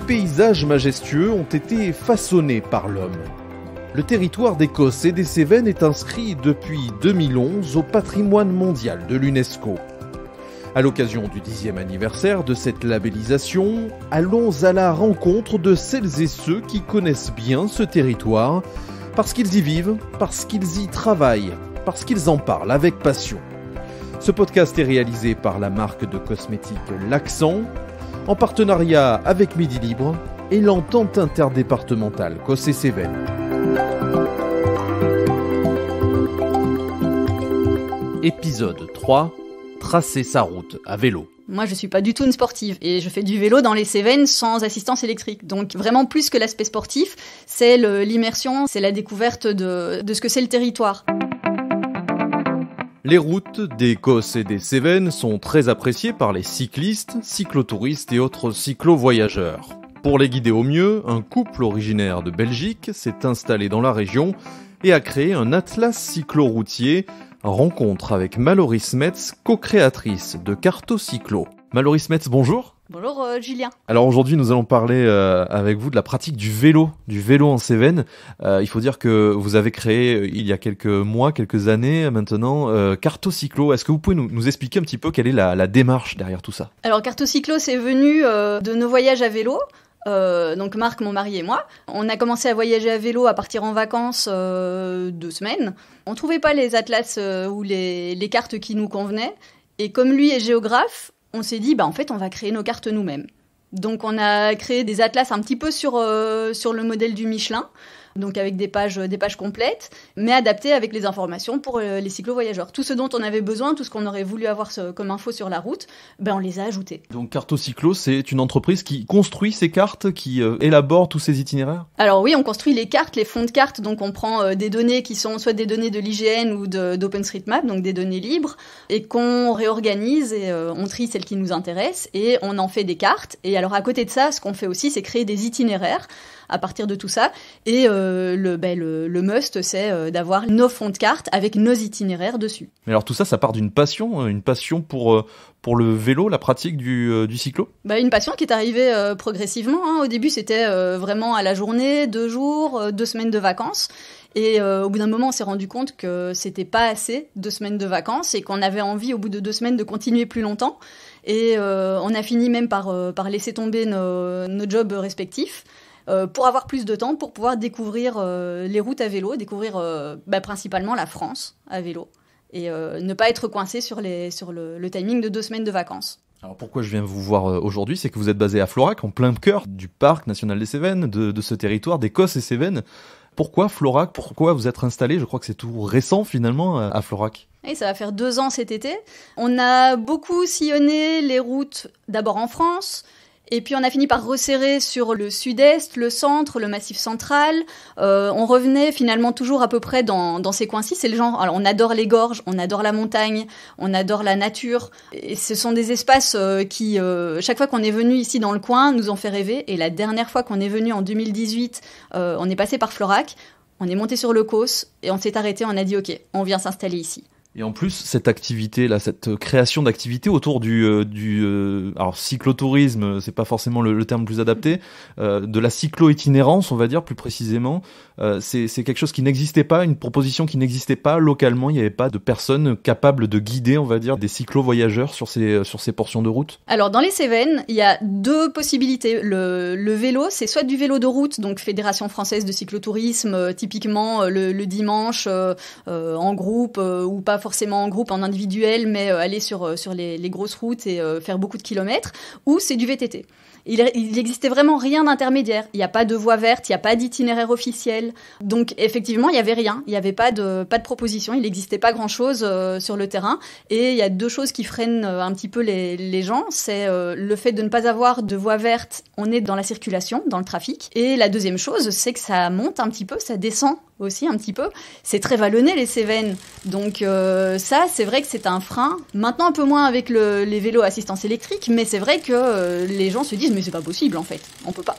paysages majestueux ont été façonnés par l'homme. Le territoire d'Écosse et des Cévennes est inscrit depuis 2011 au patrimoine mondial de l'UNESCO. À l'occasion du dixième anniversaire de cette labellisation, allons à la rencontre de celles et ceux qui connaissent bien ce territoire, parce qu'ils y vivent, parce qu'ils y travaillent, parce qu'ils en parlent avec passion. Ce podcast est réalisé par la marque de cosmétiques L'Accent, en partenariat avec Midi Libre et l'entente interdépartementale Cossé-Cévennes. Épisode 3 Tracer sa route à vélo. Moi, je suis pas du tout une sportive et je fais du vélo dans les Cévennes sans assistance électrique. Donc vraiment plus que l'aspect sportif, c'est l'immersion, c'est la découverte de, de ce que c'est le territoire. Les routes des Cosses et des Cévennes sont très appréciées par les cyclistes, cyclotouristes et autres cyclo-voyageurs. Pour les guider au mieux, un couple originaire de Belgique s'est installé dans la région et a créé un atlas cyclo-routier rencontre avec Mallory Smets, co-créatrice de Carto Cyclo. Mallory Smets, bonjour. Bonjour euh, Julien. Alors aujourd'hui nous allons parler euh, avec vous de la pratique du vélo, du vélo en Cévennes. Euh, il faut dire que vous avez créé il y a quelques mois, quelques années maintenant, Carto Cyclo. Est-ce que vous pouvez nous, expliquer un petit peu quelle est la, la démarche derrière tout ça? Alors Carto Cyclo c'est venu de nos voyages à vélo. Euh, donc Marc, mon mari et moi, on a commencé à voyager à vélo, à partir en vacances euh, deux semaines. On trouvait pas les atlas euh, ou les, les, cartes qui nous convenaient. Et comme lui est géographe, on s'est dit, bah en fait, on va créer nos cartes nous-mêmes. Donc on a créé des atlas un petit peu sur, sur le modèle du Michelin donc avec des pages, des pages complètes, mais adaptées avec les informations pour euh, les cyclo-voyageurs. Tout ce dont on avait besoin, tout ce qu'on aurait voulu avoir comme info sur la route, ben on les a ajoutés. Donc Carto Cyclo, c'est une entreprise qui construit ces cartes, qui euh, élabore tous ces itinéraires? Alors oui, on construit les cartes, les fonds de cartes, donc on prend euh, des données qui sont soit des données de l'IGN ou d'OpenStreetMap, donc des données libres, et qu'on réorganise et on trie celles qui nous intéressent, et on en fait des cartes. Et alors à côté de ça, ce qu'on fait aussi, c'est créer des itinéraires à partir de tout ça. Et euh, ben, le, le, must, c'est euh, d'avoir nos fonds de cartes avec nos itinéraires dessus. Mais alors tout ça, ça part d'une passion, euh, une passion pour pour le vélo, la pratique du, du cyclo? Bah, Une passion qui est arrivée progressivement. Hein. Au début, c'était vraiment à la journée, deux jours, deux semaines de vacances. Et au bout d'un moment, on s'est rendu compte que c'était pas assez deux semaines de vacances et qu'on avait envie, au bout de deux semaines, de continuer plus longtemps. Et on a fini même par, par laisser tomber nos, nos jobs respectifs. Euh, pour avoir plus de temps, pour pouvoir découvrir euh, les routes à vélo, découvrir euh, bah, principalement la France à vélo, et ne pas être coincé sur, les, sur le, timing de deux semaines de vacances. Alors pourquoi je viens vous voir aujourd'hui, c'est que vous êtes basé à Florac, en plein cœur du parc national des Cévennes, de, ce territoire d'Écosse et Cévennes. Pourquoi Florac? Pourquoi vous êtes installé? Je crois que c'est tout récent finalement à Florac. Et ça va faire deux ans cet été. On a beaucoup sillonné les routes d'abord en France, et puis on a fini par resserrer sur le sud-est, le centre, le massif central. Euh, on revenait finalement toujours à peu près dans, ces coins-ci. C'est le genre, alors on adore les gorges, on adore la montagne, on adore la nature. Et ce sont des espaces euh, qui, euh, chaque fois qu'on est venu ici dans le coin, nous ont fait rêver. Et la dernière fois qu'on est venu en 2018, on est passé par Florac, on est monté sur le Causse et on s'est arrêté, on a dit ok, on vient s'installer ici. Et en plus, cette activité là, cette création d'activité autour du, euh, du euh, alors cyclotourisme, c'est pas forcément le, terme le plus adapté, euh, de la cyclo-itinérance, on va dire plus précisément, euh, c'est quelque chose qui n'existait pas, une proposition qui n'existait pas localement. Il n'y avait pas de personnes capables de guider, on va dire, des cyclo-voyageurs sur ces sur ces portions de route. Alors dans les Cévennes, il y a deux possibilités. Le, le vélo, c'est soit du vélo de route, donc Fédération française de cyclotourisme, typiquement le dimanche en groupe ou pas forcément en groupe, en individuel, mais euh, aller sur, euh, sur les, les, grosses routes et euh, faire beaucoup de kilomètres, ou c'est du VTT. Il n'existait vraiment rien d'intermédiaire. Il n'y a pas de voie verte, il n'y a pas d'itinéraire officiel. Donc effectivement, il n'y avait rien. Il n'y avait pas de, proposition. Il n'existait pas grand-chose sur le terrain. Et il y a deux choses qui freinent un petit peu les, gens. C'est le fait de ne pas avoir de voie verte. On est dans la circulation, dans le trafic. Et la deuxième chose, c'est que ça monte un petit peu, ça descend aussi un petit peu. C'est très vallonné les Cévennes. Donc euh, ça, c'est vrai que c'est un frein. Maintenant un peu moins avec les vélos assistance électrique, mais c'est vrai que euh, les gens se disent mais c'est pas possible en fait, on peut pas.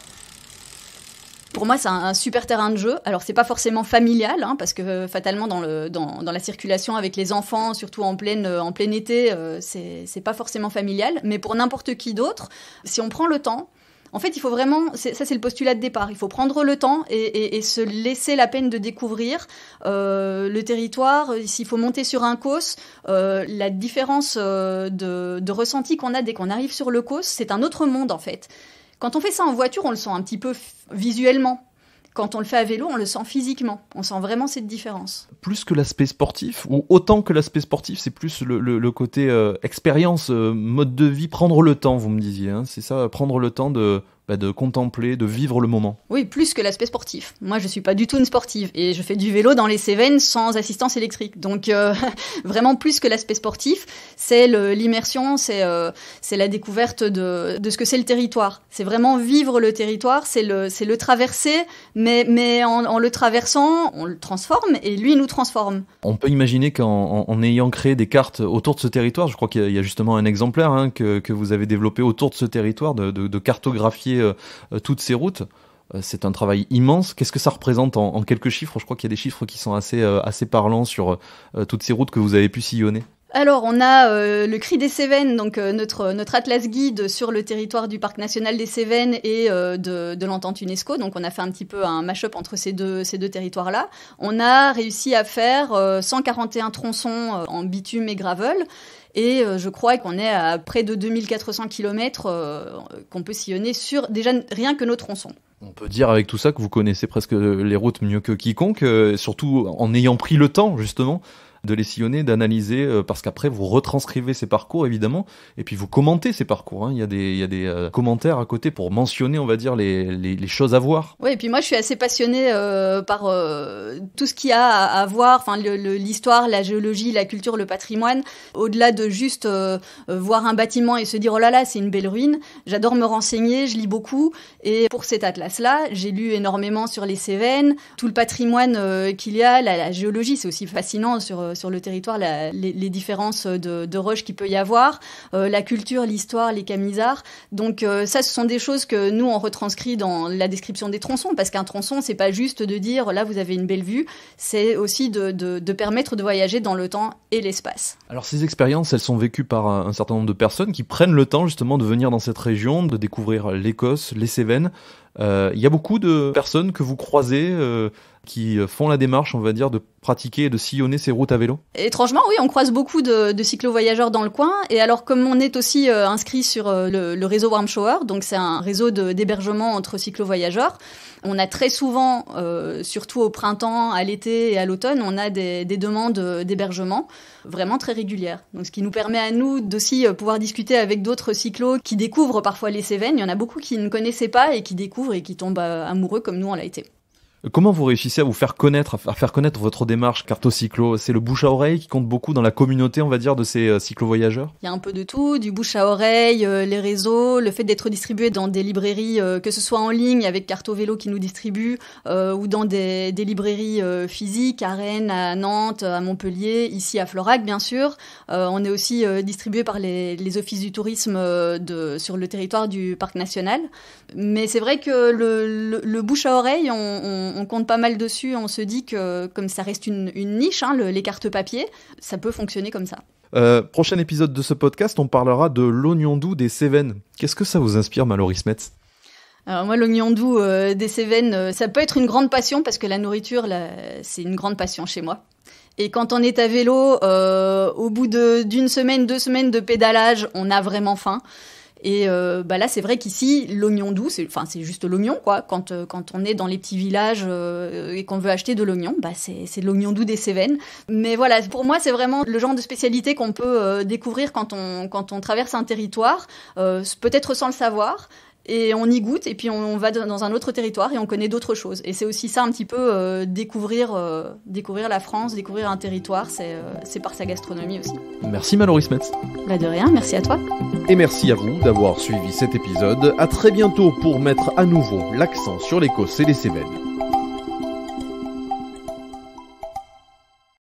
Pour moi, c'est un, super terrain de jeu. Alors, c'est pas forcément familial, hein, parce que euh, fatalement, dans, le, dans, la circulation avec les enfants, surtout en, pleine, en plein été, c'est pas forcément familial. Mais pour n'importe qui d'autre, si on prend le temps, En fait, il faut vraiment, ça c'est le postulat de départ, il faut prendre le temps et, se laisser la peine de découvrir euh, le territoire. S'il faut monter sur un cos, euh, la différence euh, de, de ressenti qu'on a dès qu'on arrive sur le cos, c'est un autre monde en fait. Quand on fait ça en voiture, on le sent un petit peu visuellement. Quand on le fait à vélo, on le sent physiquement. On sent vraiment cette différence. Plus que l'aspect sportif, ou autant que l'aspect sportif, c'est plus le, côté euh, expérience, euh, mode de vie, prendre le temps, vous me disiez. Hein. c'est ça, prendre le temps de, de contempler, de vivre le moment. Oui, plus que l'aspect sportif. Moi, je suis pas du tout une sportive et je fais du vélo dans les Cévennes sans assistance électrique. Donc, euh, vraiment plus que l'aspect sportif, c'est l'immersion, c'est euh, c'est la découverte de, de ce que c'est le territoire. C'est vraiment vivre le territoire, c'est le traverser, mais mais en, en, le traversant, on le transforme et lui nous transforme. On peut imaginer qu'en en, ayant créé des cartes autour de ce territoire, je crois qu'il y, a justement un exemplaire hein, que, que vous avez développé autour de ce territoire, de, de, de cartographier euh, euh, toutes ces routes. Euh, c'est un travail immense. Qu'est-ce que ça représente en, quelques chiffres? Je crois qu'il y a des chiffres qui sont assez, assez parlants sur toutes ces routes que vous avez pu sillonner. Alors, on a le Cri des Cévennes, donc notre, notre atlas guide sur le territoire du Parc national des Cévennes et de, l'entente UNESCO. Donc, on a fait un petit peu un mash-up entre ces deux, ces deux territoires-là. On a réussi à faire 141 tronçons en bitume et gravel. Et euh, je crois qu'on est à près de 2400 km euh, qu'on peut sillonner sur déjà rien que nos tronçons. On peut dire avec tout ça que vous connaissez presque les routes mieux que quiconque, euh, surtout en ayant pris le temps justement de les sillonner, d'analyser, euh, parce qu'après vous retranscrivez ces parcours évidemment, et puis vous commentez ces parcours. Hein. Il y a des, euh, commentaires à côté pour mentionner, on va dire, les choses à voir. Oui, et puis moi je suis assez passionnée euh, par tout ce qu'il y a à, voir, enfin l'histoire, la géologie, la culture, le patrimoine, au-delà de juste voir un bâtiment et se dire oh là là c'est une belle ruine. J'adore me renseigner, je lis beaucoup, et pour cet atlas-là, j'ai lu énormément sur les Cévennes, tout le patrimoine qu'il y a, la, la géologie, c'est aussi fascinant sur sur le territoire les, différences de, de roches qu'il peut y avoir, euh, la culture, l'histoire, les camisards. Donc euh, ça, ce sont des choses que nous on retranscrit dans la description des tronçons, parce qu'un tronçon, c'est pas juste de dire là vous avez une belle vue, c'est aussi de, de, permettre de voyager dans le temps et l'espace. Alors ces expériences, elles sont vécues par un certain nombre de personnes qui prennent le temps justement de venir dans cette région, de découvrir l'Écosse, les Cévennes. Euh, il y a beaucoup de personnes que vous croisez qui font la démarche, on va dire, de pratiquer et de sillonner ces routes à vélo Étrangement, oui, on croise beaucoup de, de cyclo-voyageurs dans le coin. Et alors, comme on est aussi euh, inscrit sur euh, le, réseau Warm Shower, donc c'est un réseau d'hébergement entre cyclo-voyageurs, on a très souvent, euh, surtout au printemps, à l'été et à l'automne, on a des, des demandes d'hébergement vraiment très régulières. Donc, ce qui nous permet à nous d'aussi pouvoir discuter avec d'autres cyclos qui découvrent parfois les Cévennes. Il y en a beaucoup qui ne connaissaient pas et qui découvrent et qui tombent amoureux comme nous on l'a été. Comment vous réussissez à vous faire connaître, à faire connaître votre démarche Cartocyclo? C'est le bouche à oreille qui compte beaucoup dans la communauté, on va dire, de ces euh, cyclo-voyageurs? Il y a un peu de tout, du bouche à oreille, euh, les réseaux, le fait d'être distribué dans des librairies, euh, que ce soit en ligne avec Carto Vélo qui nous distribue, ou dans des, librairies physiques à Rennes, à Nantes, à Montpellier, ici à Florac, bien sûr. on est aussi distribué par les, offices du tourisme sur le territoire du parc national. Mais c'est vrai que le, bouche à oreille, on compte pas mal dessus. On se dit que comme ça reste une, niche, hein, les cartes papier, ça peut fonctionner comme ça. Euh, prochain épisode de ce podcast, on parlera de l'oignon doux des Cévennes. Qu'est-ce que ça vous inspire, Mallory Smets? Alors moi, l'oignon doux euh, des Cévennes, euh, ça peut être une grande passion parce que la nourriture, c'est une grande passion chez moi. Et quand on est à vélo, au bout d'une semaine, deux semaines de pédalage, on a vraiment faim. Et euh, bah là, c'est vrai qu'ici, l'oignon doux, c'est enfin c'est juste l'oignon quoi. Quand euh, quand on est dans les petits villages euh, et qu'on veut acheter de l'oignon, bah c'est c'est l'oignon doux des Cévennes. Mais voilà, pour moi, c'est vraiment le genre de spécialité qu'on peut découvrir quand on quand on traverse un territoire, peut-être sans le savoir et on y goûte et puis on, va dans un autre territoire et on connaît d'autres choses. Et c'est aussi ça un petit peu euh, découvrir, euh, découvrir la France, découvrir un territoire, c'est euh, par sa gastronomie aussi. Merci Mallory Smets. Bah de rien, merci à toi. Et merci à vous d'avoir suivi cet épisode. À très bientôt pour mettre à nouveau l'accent sur l'Écosse et les Cévennes.